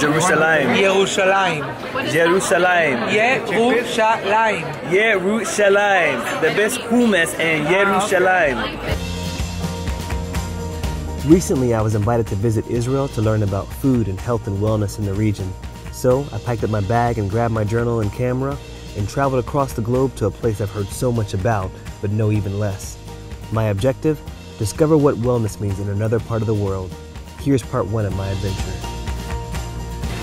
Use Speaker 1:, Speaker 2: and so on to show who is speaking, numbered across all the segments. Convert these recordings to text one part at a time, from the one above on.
Speaker 1: Jerusalem.
Speaker 2: Jerusalem.
Speaker 1: Jerusalem.
Speaker 2: Yerushalayim.
Speaker 1: Jerusalem. The best hummus in Jerusalem.
Speaker 3: Recently, I was invited to visit Israel to learn about food and health and wellness in the region. So I packed up my bag and grabbed my journal and camera and traveled across the globe to a place I've heard so much about, but know even less. My objective? Discover what wellness means in another part of the world. Here's part one of my adventure.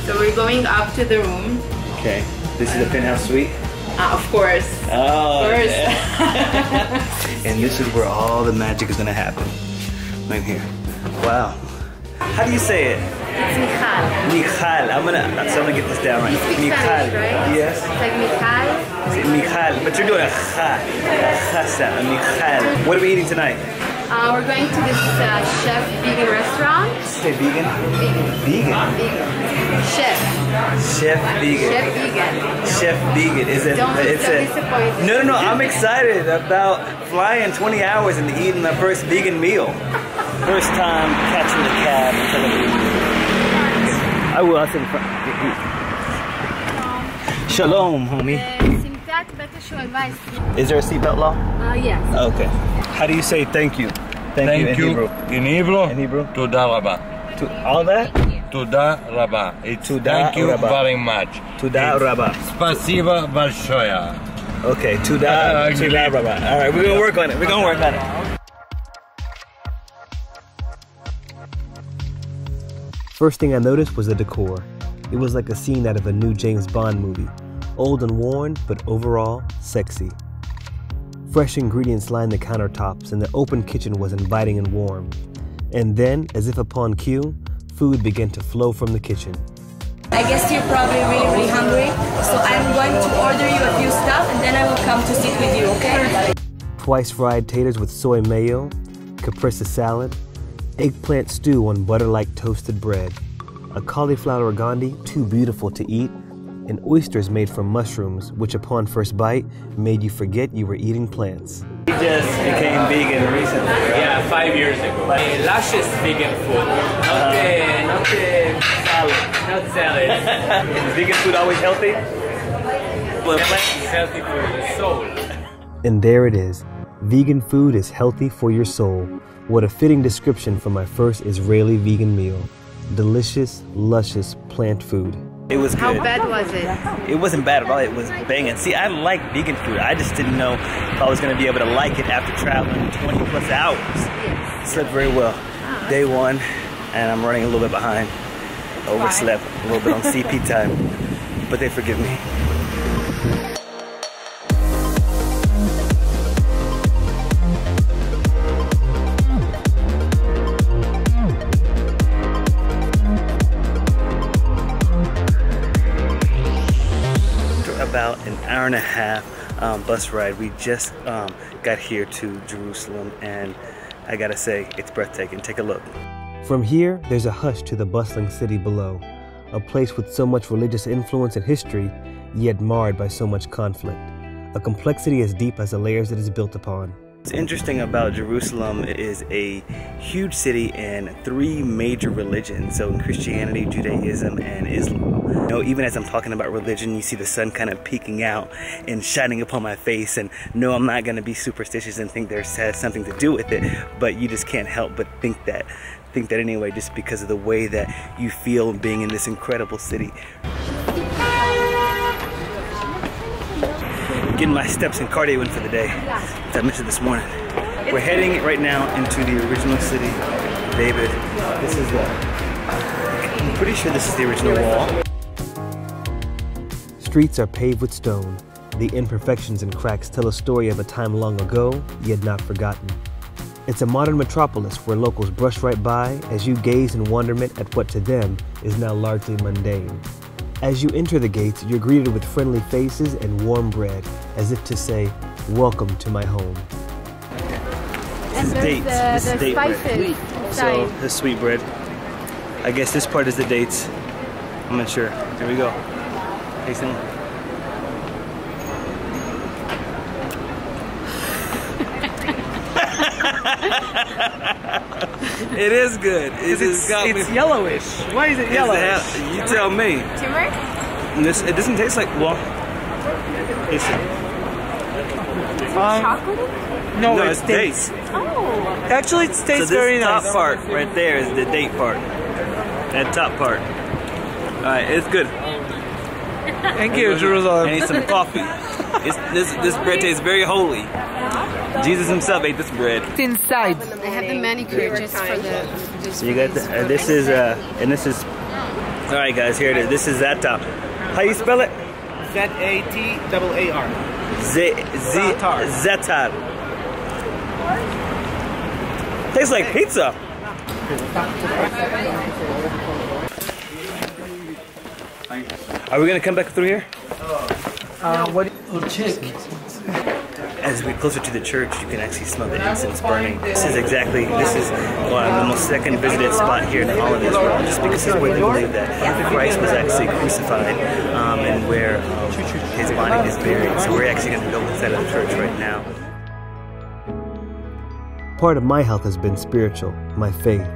Speaker 4: So we're going up to the room.
Speaker 1: Okay. This is the penthouse suite.
Speaker 4: Uh, of course.
Speaker 1: Oh.
Speaker 4: Of course.
Speaker 1: and this is where all the magic is gonna happen. Right here. Wow. How do you say it?
Speaker 4: It's Michal.
Speaker 1: Michal. I'm gonna. So I'm gonna get this down right. Michal.
Speaker 4: Spanish, right?
Speaker 1: Yes.
Speaker 4: It's like Michal.
Speaker 1: Michal. But you're doing a cha. A cha sound. Michal. What are we eating tonight?
Speaker 4: Uh, we're going to this uh, chef vegan restaurant.
Speaker 1: Say vegan.
Speaker 4: Vegan.
Speaker 1: Vegan.
Speaker 4: Vegan. Chef.
Speaker 1: Chef vegan.
Speaker 4: Chef vegan.
Speaker 1: Chef vegan. Is it?
Speaker 4: Don't be
Speaker 1: it's
Speaker 4: so
Speaker 1: a,
Speaker 4: disappointed.
Speaker 1: No, no, no. I'm excited about flying 20 hours and eating my first vegan meal. First time catching the cab in Tel Aviv. I think. Shalom, homie. Is there a seatbelt law?
Speaker 4: Uh, yes.
Speaker 1: Okay. How do you say thank you? Thank, Thank you, in,
Speaker 5: you
Speaker 1: Hebrew.
Speaker 5: in Hebrew.
Speaker 1: In Hebrew.
Speaker 5: Toda rabba.
Speaker 1: To all that?
Speaker 5: Toda rabba. It's
Speaker 1: Tuda
Speaker 5: thank you very much.
Speaker 1: Toda rabba.
Speaker 5: Спасибо большое.
Speaker 1: Okay, Toda, uh, ah, toda rabba. All right, we're gonna work on it. We're gonna work on it.
Speaker 3: First thing I noticed was the decor. It was like a scene out of a new James Bond movie. Old and worn, but overall sexy. Fresh ingredients lined the countertops, and the open kitchen was inviting and warm. And then, as if upon cue, food began to flow from the kitchen.
Speaker 6: I guess you're probably really, really hungry. So I'm going to order you a few stuff and then I will come to sit with you, okay?
Speaker 3: Twice fried taters with soy mayo, caprese salad, eggplant stew on butter like toasted bread, a cauliflower gandhi too beautiful to eat, and oysters made from mushrooms, which upon first bite made you forget you were eating plants.
Speaker 1: He just became vegan recently.
Speaker 7: Yeah, five years ago. A luscious vegan food. Not uh-huh. the, not the salad. Not salad.
Speaker 1: Is vegan food always healthy?
Speaker 7: Well, it's healthy for the soul.
Speaker 3: And there it is. Vegan food is healthy for your soul. What a fitting description for my first Israeli vegan meal. Delicious, luscious plant food.
Speaker 1: It was good.
Speaker 4: How bad was it?
Speaker 1: It wasn't bad at all. It was banging. See, I like vegan food. I just didn't know if I was going to be able to like it after traveling 20 plus hours.
Speaker 4: Yes.
Speaker 1: Slept very well. Uh-huh. Day one, and I'm running a little bit behind. Overslept a little bit on CP time, but they forgive me. An hour and a half um, bus ride, we just um, got here to Jerusalem, and I gotta say, it's breathtaking. Take a look.
Speaker 3: From here, there's a hush to the bustling city below, a place with so much religious influence and history, yet marred by so much conflict. A complexity as deep as the layers it is built upon.
Speaker 1: What's interesting about Jerusalem is a huge city and three major religions. So in Christianity, Judaism, and Islam. You know, even as I'm talking about religion, you see the sun kind of peeking out and shining upon my face. And no, I'm not going to be superstitious and think there has something to do with it, but you just can't help but think that. Think that anyway, just because of the way that you feel being in this incredible city. Getting my steps and cardio in for the day, as I mentioned this morning. We're heading right now into the original city, David. This is the, I'm pretty sure this is the original wall.
Speaker 3: Streets are paved with stone. The imperfections and cracks tell a story of a time long ago, yet not forgotten. It's a modern metropolis where locals brush right by as you gaze in wonderment at what to them is now largely mundane. As you enter the gates, you're greeted with friendly faces and warm bread, as if to say, Welcome to my home.
Speaker 1: This is dates. this is date bread. So the sweet bread. I guess this part is the dates. I'm not sure. Here we go. Tasting. It is good. It
Speaker 2: It's,
Speaker 1: has got
Speaker 2: it's
Speaker 1: me.
Speaker 2: yellowish. Why is it
Speaker 1: It's
Speaker 2: yellowish?
Speaker 1: hell- You tell me.
Speaker 4: Turmeric?
Speaker 1: This it doesn't taste like well. Taste it.
Speaker 2: Um,
Speaker 4: Chocolate?
Speaker 2: no,
Speaker 1: No,
Speaker 2: it's
Speaker 1: it's
Speaker 2: dates.
Speaker 1: dates.
Speaker 4: Oh.
Speaker 2: Actually, it
Speaker 1: So
Speaker 2: tastes
Speaker 1: this
Speaker 2: very
Speaker 1: top
Speaker 2: nice.
Speaker 1: part right there is the date part. That top part. All right, it's good.
Speaker 2: Thank you, Jerusalem.
Speaker 1: I
Speaker 2: Jerusalem.
Speaker 1: need some coffee. It's, this this bread tastes very holy. Jesus himself ate this bread.
Speaker 2: It's inside.
Speaker 4: I have the manicure just for the. Just
Speaker 1: So you got the, uh, this is uh and this is all right guys here it is. This is that top. How you spell it?
Speaker 3: Z A T double A R.
Speaker 1: Z Z
Speaker 3: Zatar.
Speaker 1: Zatar. Tastes like pizza. Are we gonna come back through here?
Speaker 2: Uh, what?
Speaker 1: As we get closer to the church, you can actually smell the incense burning. This is exactly, this is uh, the most second visited spot here in all of Israel, just because this is where they believe that Christ was actually crucified um, and where um, his body is buried. So we're actually going to go inside of the church right now.
Speaker 3: Part of my health has been spiritual, my faith.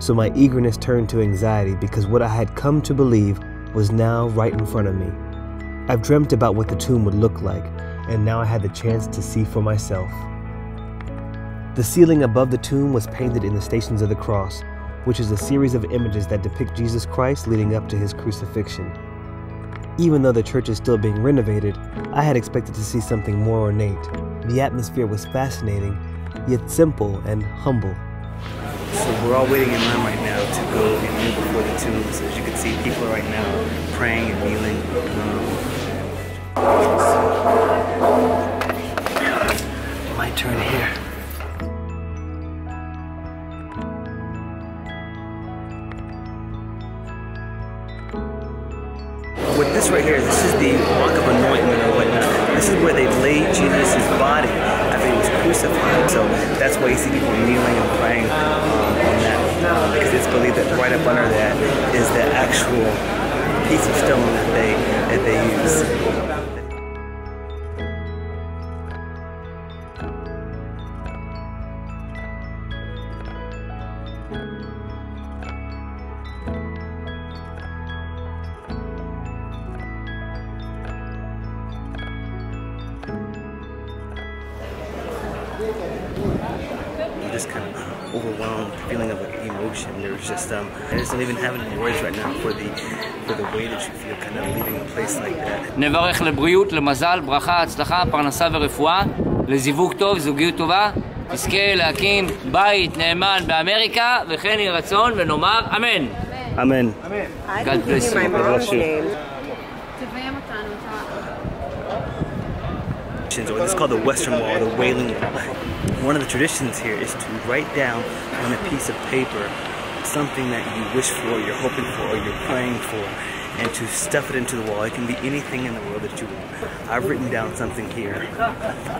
Speaker 3: So my eagerness turned to anxiety because what I had come to believe was now right in front of me. I've dreamt about what the tomb would look like, and now I had the chance to see for myself. The ceiling above the tomb was painted in the Stations of the Cross, which is a series of images that depict Jesus Christ leading up to his crucifixion. Even though the church is still being renovated, I had expected to see something more ornate. The atmosphere was fascinating, yet simple and humble.
Speaker 1: We're all waiting in line right now to go and kneel before the tombs. As you can see, people are right now praying and kneeling. Um, my turn here. With this right here, this is the walk of anointment or whatnot. This is where they laid Jesus' body crucified. So that's why you see people kneeling and praying um, on that. Because it's believed that right up under that is the actual piece of stone that they that they use. Just kind of overwhelmed, feeling of like emotion. There's just um, I just don't even have any words right now for the for the way that you feel kind of leaving a place like that.
Speaker 7: נברך לבריאות, למזל, ברכה, הצלחה, פרנסה ורפואה, לזיווג טוב, זוגיות טובה, תזכה להקים בית נאמן באמריקה, וכן יהי רצון, ונאמר אמן. Bless you.
Speaker 1: God bless you.
Speaker 4: traditions,
Speaker 1: or it's called the Western Wall, or the Wailing Wall. One of the traditions here is to write down on a piece of paper something that you wish for, you're hoping for, or you're praying for, and to stuff it into the wall. It can be anything in the world that you want. I've written down something here,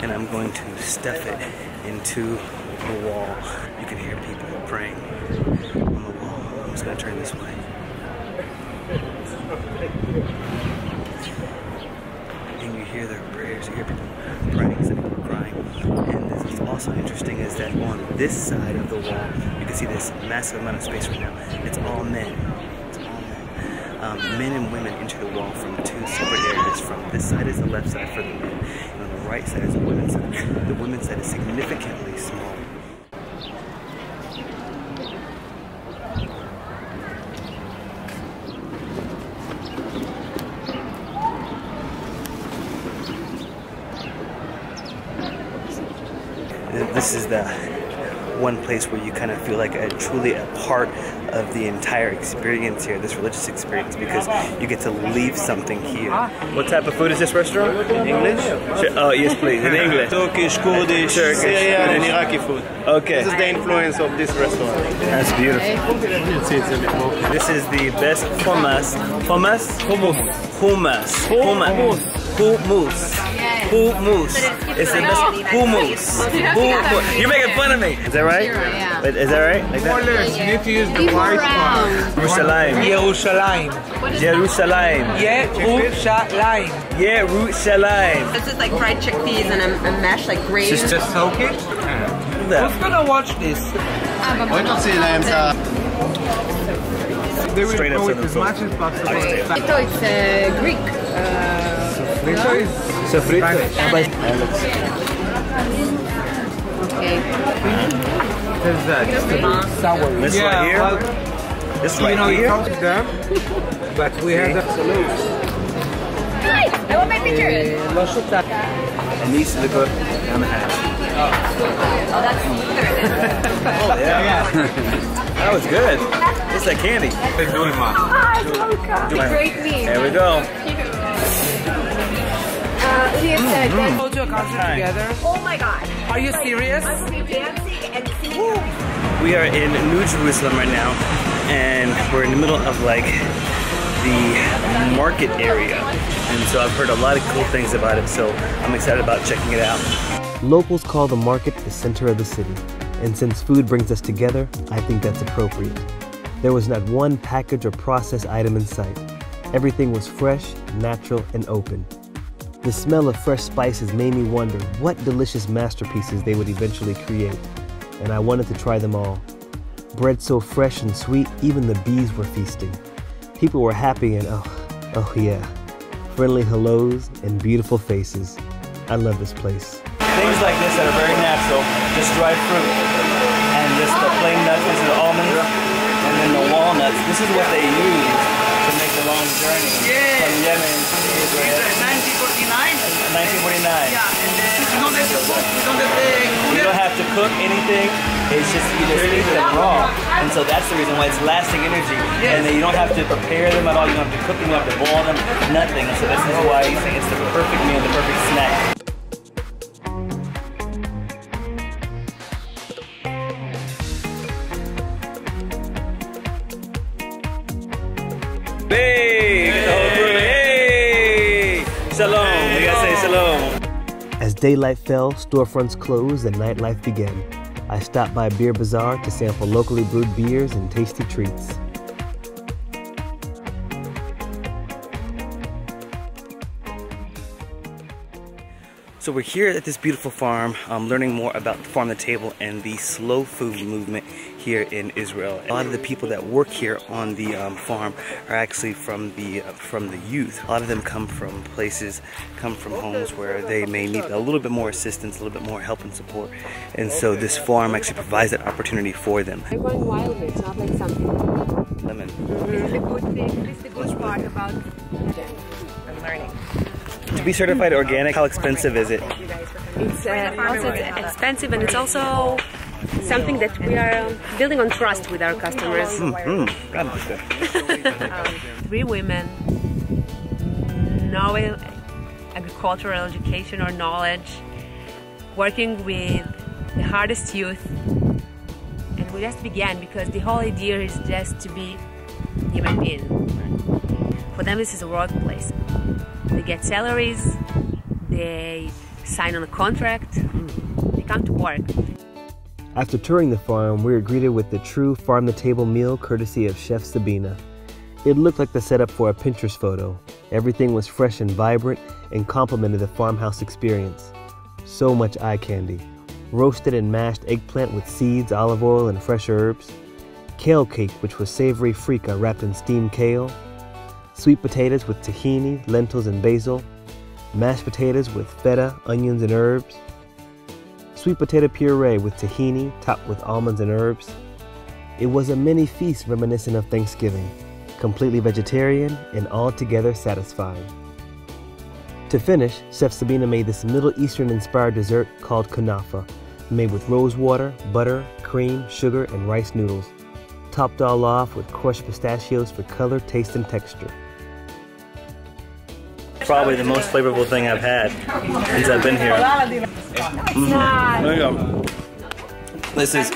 Speaker 1: and I'm going to stuff it into the wall. You can hear people praying on the wall. I'm just going to turn this way hear their prayers, you hear people praying, some people crying. And this is also interesting is that on this side of the wall, you can see this massive amount of space right now. It's all men. It's all men. Um, men and women enter the wall from two separate areas. From this side is the left side for the men, and on the right side is the women's side. The women's side is significantly smaller. This is the one place where you kind of feel like a truly a part of the entire experience here, this religious experience, because you get to leave something here. What type of food is this restaurant? In English? Sure. Oh, yes, please, in English.
Speaker 8: Turkish, Kurdish,
Speaker 1: Turkish,
Speaker 8: Syrian, and Iraqi food.
Speaker 1: Okay,
Speaker 8: This is the influence of this restaurant.
Speaker 1: that's beautiful. This is the best hummus. Hummus? Hummus. Hummus. Hummus. Hummus. Hummus. Hummus. It's the best hummus. Hummus. You're making fun of me. Is that right?
Speaker 4: Yeah.
Speaker 1: Is that right? Like that?
Speaker 2: More less, you need to use the white
Speaker 4: part.
Speaker 1: Yerushalayim.
Speaker 2: Yerushalayim.
Speaker 1: Yerushalayim.
Speaker 2: Yerushalayim.
Speaker 1: Yerushalayim.
Speaker 9: This is like fried chickpeas and a, a mash like gravy.
Speaker 2: Just to soak it? Who's gonna watch this?
Speaker 8: I Wait till see uh,
Speaker 2: they will
Speaker 1: Straight
Speaker 2: go with as much as possible.
Speaker 4: Ito is uh, Greek.
Speaker 2: Uh, it's
Speaker 3: a
Speaker 2: free.
Speaker 4: Okay.
Speaker 2: What is that? Sour.
Speaker 1: This
Speaker 2: yeah,
Speaker 1: right here?
Speaker 2: Well,
Speaker 1: this right you
Speaker 2: know,
Speaker 1: here?
Speaker 2: You them, but we have the
Speaker 6: salute. I want my
Speaker 2: eh, picture.
Speaker 1: And these look good Oh, the hat.
Speaker 6: Oh, oh that's
Speaker 1: oh, yeah. that was good. It's like candy.
Speaker 2: It's doing
Speaker 4: my. Oh, it's
Speaker 1: There we go.
Speaker 4: Uh, he said that
Speaker 2: Hold your concert together.
Speaker 6: Oh my god.
Speaker 2: Are you serious?
Speaker 6: Dancing and singing.
Speaker 1: We are in New Jerusalem right now, and we're in the middle of like the market area. And so I've heard a lot of cool things about it, so I'm excited about checking it out.
Speaker 3: Locals call the market the center of the city, and since food brings us together, I think that's appropriate. There was not one package or processed item in sight. Everything was fresh, natural, and open. The smell of fresh spices made me wonder what delicious masterpieces they would eventually create, and I wanted to try them all. Bread so fresh and sweet, even the bees were feasting. People were happy and oh, oh yeah, friendly hellos and beautiful faces. I love this place.
Speaker 1: Things like this that are very natural, just dried fruit, and just the plain nuts, this is the almonds, and then the walnuts. This is what they use to make the long journey from Yemen to Israel. 1949. You don't have to cook anything. It's just you just eat them raw, and so that's the reason why it's lasting energy. And then you don't have to prepare them at all. You don't have to cook them. You don't have to boil them. Nothing. So this is why you think it's the perfect meal, the perfect snack.
Speaker 3: As daylight fell, storefronts closed, and nightlife began. I stopped by Beer Bazaar to sample locally brewed beers and tasty treats.
Speaker 1: So we're here at this beautiful farm, um, learning more about Farm to Table and the slow food movement here in Israel. A lot of the people that work here on the um, farm are actually from the uh, from the youth. A lot of them come from places, come from homes where they may need a little bit more assistance, a little bit more help and support, and so this farm actually provides that opportunity for them.
Speaker 4: I run wild with, not like something.
Speaker 1: Lemon.
Speaker 4: This is the good thing. This is the good part about I'm learning.
Speaker 1: To be certified organic, how expensive is it?
Speaker 9: It's uh, also expensive and it's also something that we are building on trust with our customers.
Speaker 1: Mm, God, that's good.
Speaker 9: Um, three women, no agricultural education or knowledge, working with the hardest youth. And we just began because the whole idea is just to be human being. For them, this is a workplace. They get salaries, they sign on a contract, they come to work.
Speaker 3: After touring the farm, we were greeted with the true farm to table meal courtesy of Chef Sabina. It looked like the setup for a Pinterest photo. Everything was fresh and vibrant and complemented the farmhouse experience. So much eye candy. Roasted and mashed eggplant with seeds, olive oil, and fresh herbs. Kale cake, which was savory frika wrapped in steamed kale. Sweet potatoes with tahini, lentils, and basil. Mashed potatoes with feta, onions, and herbs sweet potato puree with tahini topped with almonds and herbs. It was a mini feast reminiscent of Thanksgiving, completely vegetarian and altogether satisfying. To finish, Chef Sabina made this Middle Eastern inspired dessert called kunafa, made with rose water, butter, cream, sugar, and rice noodles, topped all off with crushed pistachios for color, taste, and texture.
Speaker 1: Probably the most flavorful thing I've had since I've been here. Mhm. There you go. This is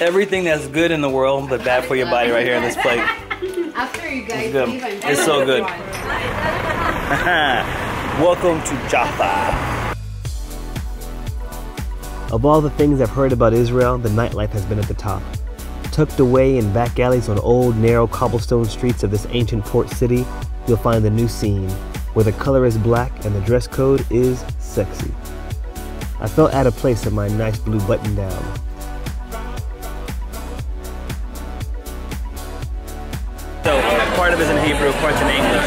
Speaker 1: everything that's good in the world but bad for your body right here in this plate.
Speaker 4: After you guys
Speaker 1: It's good.
Speaker 4: leave, I'm
Speaker 1: It's so good. Welcome to Jaffa.
Speaker 3: Of all the things I've heard about Israel, the nightlife has been at the top. Tucked away in back alleys on old, narrow cobblestone streets of this ancient port city, you'll find the new scene, where the color is black and the dress code is sexy. I felt out of place in my nice blue button down.
Speaker 1: So part of it's in Hebrew, in English.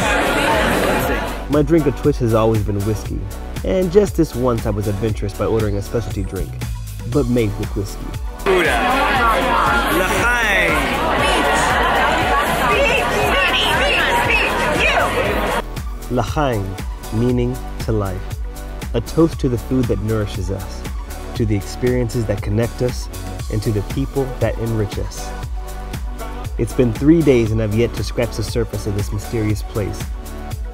Speaker 3: My drink of choice has always been whiskey, and just this once I was adventurous by ordering a specialty drink, but made with whiskey. Lachaim, meaning to life. A toast to the food that nourishes us, to the experiences that connect us, and to the people that enrich us. It's been three days and I've yet to scratch the surface of this mysterious place.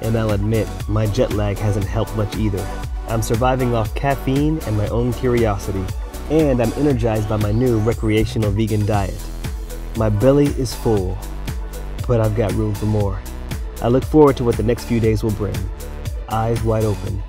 Speaker 3: And I'll admit, my jet lag hasn't helped much either. I'm surviving off caffeine and my own curiosity, and I'm energized by my new recreational vegan diet. My belly is full, but I've got room for more. I look forward to what the next few days will bring. Eyes wide open,